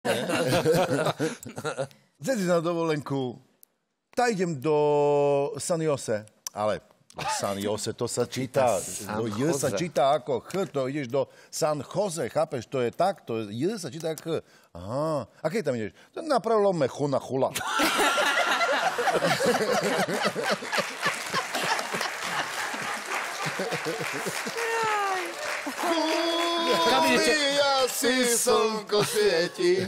Zedzi na dovolenku, tá idem do San Jose, ale no, San Jose, to sa číta, no, J sa číta ako H, to ideš do San Jose, chápeš, to je tak, to je, J sa číta ako H. Aha, a keď tam ideš? To na prelome chuna chula. Kam idete? Ja si slnko svieti.